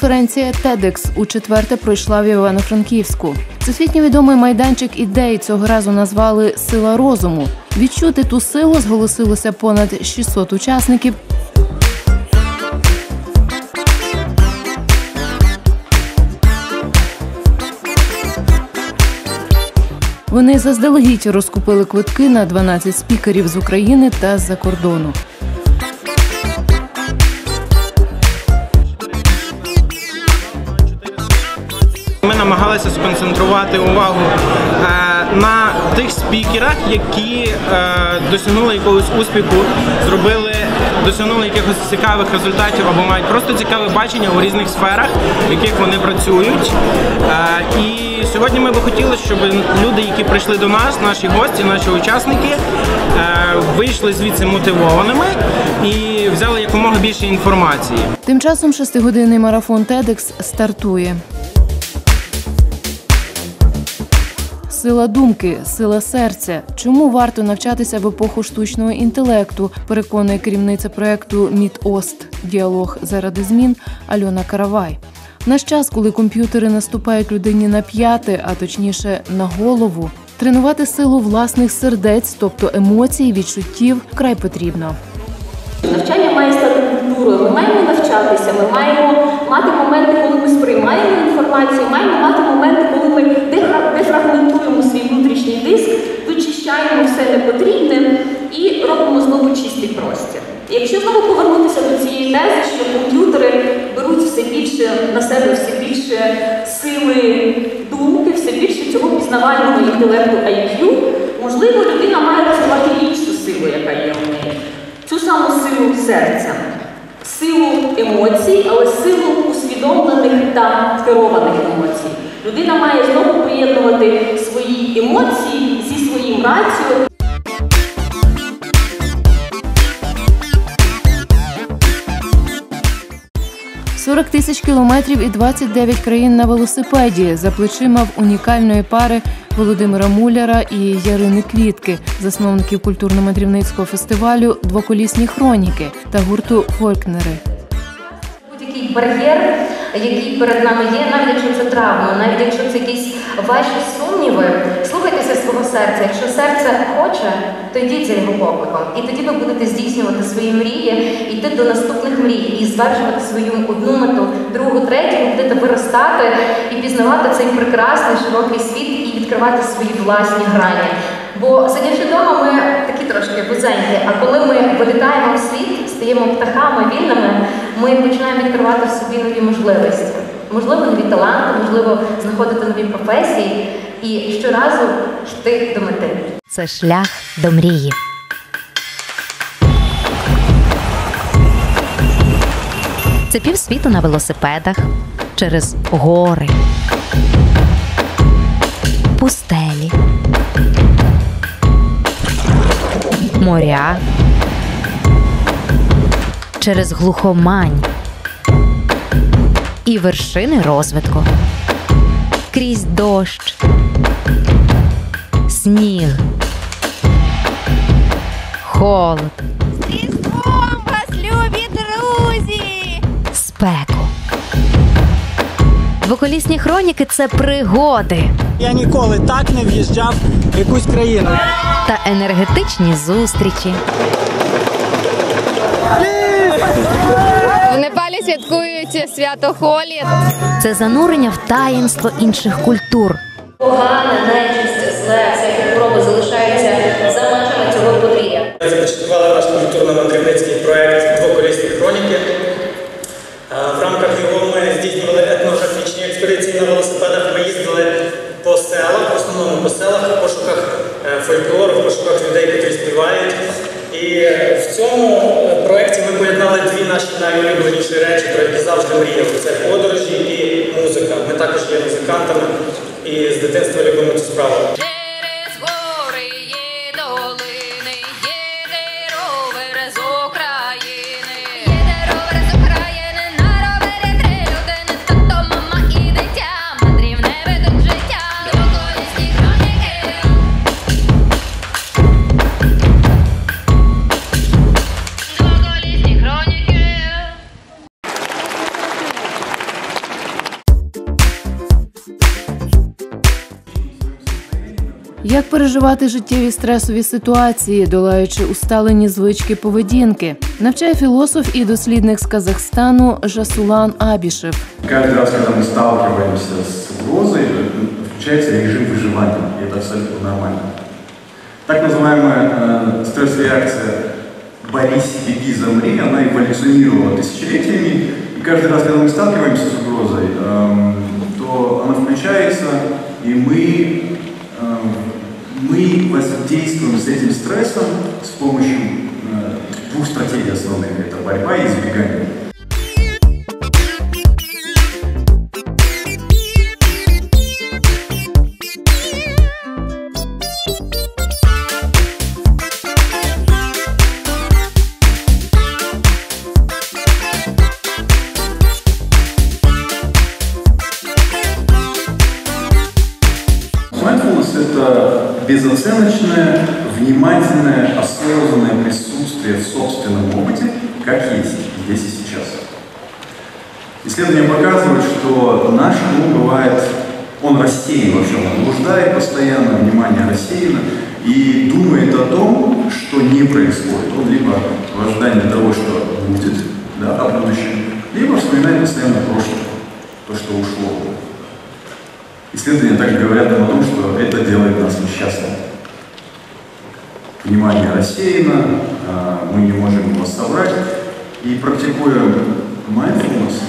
Конференція TEDx у четверте пройшла в Івано-Франківську. Всесвітньо відомий майданчик ідей цього разу назвали Сила розуму. Відчути ту силу зголосилося понад 600 учасників. Вони заздалегідь розкупили квитки на 12 спікерів з України та з-за кордону. Ми намагалися сконцентрувати увагу е, на тих спікерах, які е, досягнули якогось успіху, зробили, досягнули якихось цікавих результатів або мають просто цікаве бачення у різних сферах, в яких вони працюють. Е, і сьогодні ми би хотіли, щоб люди, які прийшли до нас, наші гості, наші учасники, вийшли звідси мотивованими і взяли якомога більше інформації. Тим часом шестигодинний марафон TEDx стартує. Сила думки, сила серця. Чому варто навчатися в епоху штучного інтелекту? Переконує керівниця проекту Мід-Ост Діалог заради змін Альона Каравай. Наш час, коли комп'ютери наступають людині на п'яти, а точніше на голову, тренувати силу власних сердець, тобто емоцій, відчуттів, вкрай потрібно. Навчання має культурою. Ми маємо навчатися, ми маємо мати моменти, коли ми сприймаємо інформацію, маємо мати моменти, коли ми дефрагментуємо свій внутрішній диск, вичищаємо все непотрібне і робимо знову чистий простір. Якщо знову повернутися до цієї тези, що комп'ютери беруть все більше на себе все більше сили думки, все більше цього пізнавального інтелекту IQ, можливо, людина має розвивати іншу силу, яка є в неї цю саму силу серця, силу емоцій, але силу усвідомлених та керованих емоцій. Людина має знову приєднувати свої емоції зі своїм раціо 40 тисяч кілометрів і 29 країн на велосипеді за плечима в унікальної пари Володимира Муляра і Ярини Квітки, засновників культурно-мандрівницького фестивалю Двоколісні хроніки та гурту Фолькнери. Будь-який бар'єр, який перед нами є, навіть якщо це травма, навіть якщо це якісь ваші сумніви, слухайтеся свого серця. Якщо серце хоче, то йдіть за його покликом. І тоді ви будете здійснювати свої мрії, йти до наступних мрій і звершувати свою одну мету, другу, третю, будете виростати і пізнавати цей прекрасний широкий світ і відкривати свої власні грані. Бо сидячи вдома, ми такі трошки вузенькі, а коли ми вилітаємо в світ, стаємо птахами вільними, ми починаємо відкривати в собі нові можливості. Можливо, нові таланти, можливо, знаходити нові професії і щоразу йти до мети. Це шлях до мрії. Це півсвіту на велосипедах через гори, пустелі, моря, через глухомань і вершини розвитку, крізь дощ, сніг, холод, Різдвом вас, любі друзі! спеку. Двоколісні хроніки це пригоди Я ніколи так не в'їжджав в якусь країну. та енергетичні зустрічі. В святкують свято Холі. Це занурення в таїнство інших культур, Погане, нечисте, зле, і з дитинства любимо цю Як переживати життєві стресові ситуації, долаючи усталені звички поведінки, навчає філософ і дослідник з Казахстану Жасулан Абішев. Каждый раз, когда мы сталкиваемся с угрозой, включается режим выживания, и это абсолютно нормально. Так называемая э, стресс-реакция «борись, беги, замри», она эволюционировала тысячелетиями, и каждый раз, когда мы сталкиваемся с угрозой, эм, то она включается, и мы, эм, мы воздействуем с этим стрессом с помощью э, двух стратегий основных. Это борьба и избегание. Это безоценочное, внимательное, осознанное присутствие в собственном опыте, как есть, здесь и сейчас. Исследования показывают, что наш ум бывает, он рассеян во всем, он блуждает постоянно, внимание рассеяно и думает о том, что не происходит. Он либо в ожидании того, что будет, да, о будущем, либо вспоминает постоянно прошлое, то, что ушло. Исследования также говорят о том, что это делает нас несчастными. Внимание рассеяно, а, мы не можем его собрать. И практикуя mindfulness,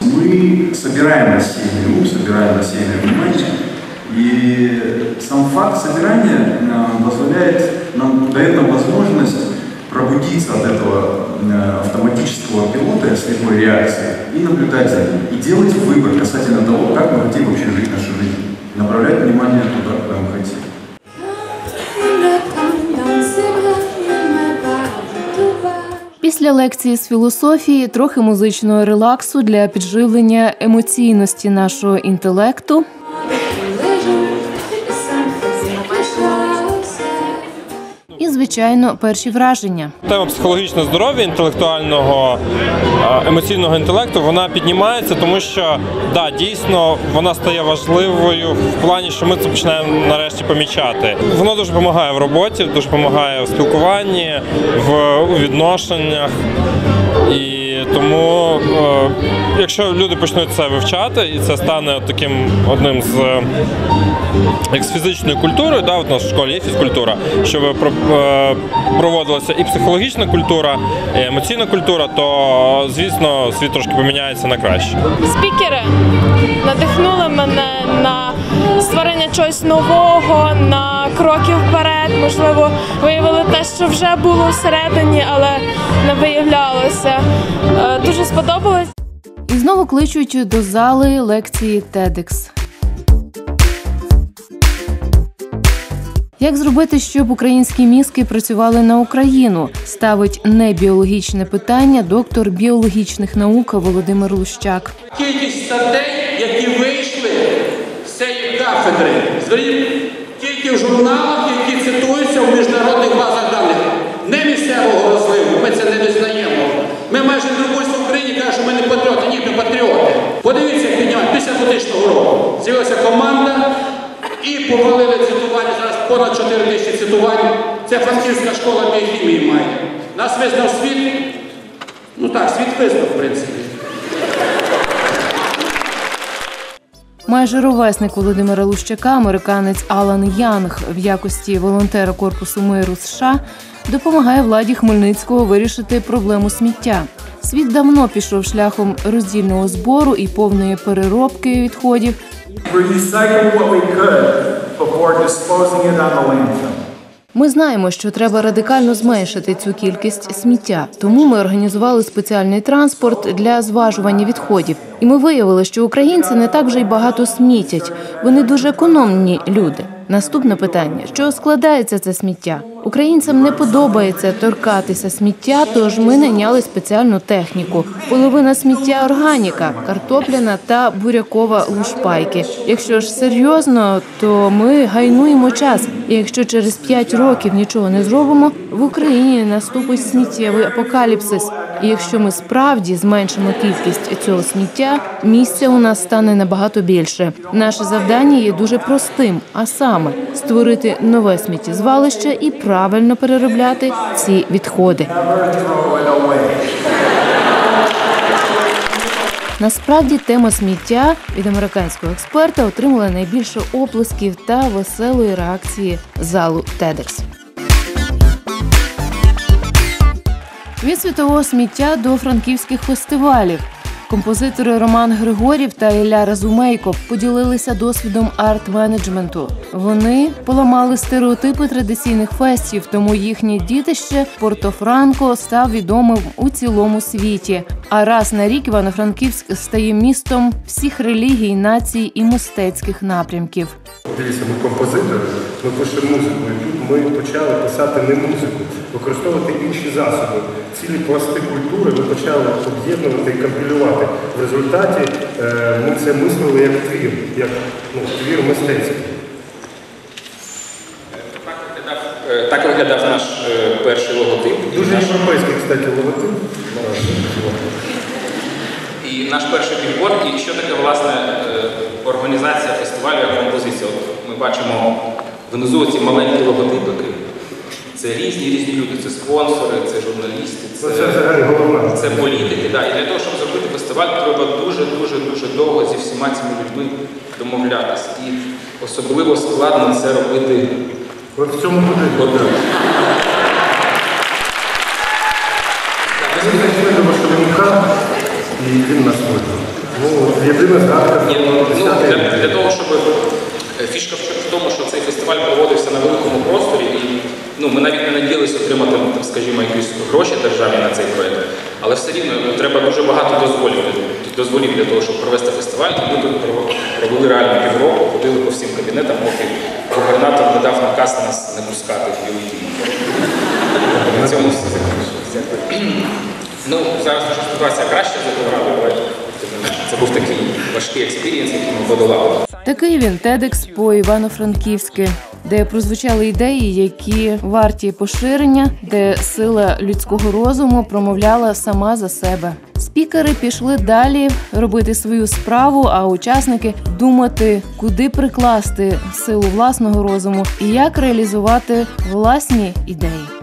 мы собираем рассеянный ум, собираем рассеянное внимание. И сам факт собирания а, позволяет нам, дает нам возможность пробудиться от этого э, автоматического пилота, слепой реакции и наблюдать за ним. И делать выбор касательно того, как мы хотим вообще жить нашу жизнь. Направлять внимание туда, куда мы хотим. Після лекції з філософії трохи музичного релаксу для підживлення емоційності нашого інтелекту. Звичайно, перші враження. Тема психологічного здоров'я, інтелектуального е, емоційного інтелекту вона піднімається, тому що да, дійсно вона стає важливою в плані, що ми це починаємо нарешті помічати. Воно дуже допомагає в роботі, дуже допомагає в спілкуванні, в відношеннях. І тому, е, якщо люди почнуть це вивчати, і це стане таким одним з е, як з фізичною да, от у нас в школі є фізкультура, щоб е, проводилася і психологічна культура, і емоційна культура, то звісно світ трошки поміняється на краще. Спікери надихнули мене на створення чогось нового, на кроки вперед. Можливо, виявили те, що вже було всередині, але не виявлялося. Е, Дуже сподобалось. І знову кличуть до зали лекції TEDx. Як зробити, щоб українські мізки працювали на Україну? Ставить небіологічне питання доктор біологічних наук Володимир Лущак. Кількість статей, які вийшли з цієї кафедри, зверніть тільки в журналах, які цитуються в міжнародних базах даних. Не місцевого розливу, ми це не визнаємо. Ми майже друзі в Україні кажуть, що ми не патріоти, ні, ми патріоти. Подивіться, піднімають після 2000 року. З'явилася команда і повалили цитування. Зараз понад 4 тисячі цитувань. Це французька школа біохімії має. Нас визнав світ. Ну так, світ визнав, в принципі. Майже ровесник Володимира Лущака, американець Алан Янг в якості волонтера Корпусу миру США допомагає владі Хмельницького вирішити проблему сміття. Світ давно пішов шляхом роздільного збору і повної переробки відходів. Ми знаємо, що треба радикально зменшити цю кількість сміття. Тому ми організували спеціальний транспорт для зважування відходів. І ми виявили, що українці не так вже й багато смітять. Вони дуже економні люди. Наступне питання: що складається це сміття? Українцям не подобається торкатися сміття, тож ми найняли спеціальну техніку. Половина сміття органіка, картопляна та бурякова лушпайки. Якщо ж серйозно, то ми гайнуємо час. І якщо через 5 років нічого не зробимо, в Україні наступить сміттєвий апокаліпсис. І якщо ми справді зменшимо кількість цього сміття, місця у нас стане набагато більше. Наше завдання є дуже простим, а саме створити нове сміттєзвалище і правильно переробляти ці відходи. Насправді тема сміття від американського експерта отримала найбільше оплесків та веселої реакції залу TEDx. Від світового сміття до франківських фестивалів. Композитори Роман Григорів та Ілля Разумейко поділилися досвідом арт-менеджменту. Вони поламали стереотипи традиційних фестів, тому їхнє дітище Порто-Франко став відомим у цілому світі. А раз на рік Івано-Франківськ стає містом всіх релігій, націй і мистецьких напрямків. Дивіться, ми композитори, ми пишемо музику. І тут ми почали писати не музику, використовувати інші засоби. Цілі пласти культури ми почали об'єднувати і компілювати. В результаті е, ми це мислили як твір, як ну, твір мистецький. Е, Так виглядав наш е, перший логотип. Дуже Наш- європейський, кстати, логотип. І наш перший білборд, і що таке власне е, організація фестивалю як композиція. От ми бачимо внизу ці маленькі логотипики. Це різні різні люди. Це спонсори, це журналісти, це, це це політики. Да. І для того, щоб зробити фестиваль, треба дуже дуже довго зі всіма цими людьми домовлятися. І особливо складно це робити. От в цьому буде. І він нас визнав. Ну, єдина згадка. Ні, ну, ну, для, для того, щоб е, фішка в тому, що цей фестиваль проводився на великому просторі, і ну, ми навіть не надіялися отримати, там, скажімо, якісь гроші державні на цей проєкт, але все рівно ну, треба дуже багато дозволів, дозволів для того, щоб провести фестиваль. Ми тут провели реально півроку, ходили по всім кабінетам, поки губернатор не дав наказ нас не пускати в білий. На цьому все закінчилося. Ну, зараз ситуація краща за півроку, але тим не менше, це був такий важкий experience, який ми подолали. Такий він TEDx по Івано-Франківськи, де прозвучали ідеї, які варті поширення, де сила людського розуму промовляла сама за себе. Спікери пішли далі робити свою справу, а учасники думати, куди прикласти силу власного розуму і як реалізувати власні ідеї.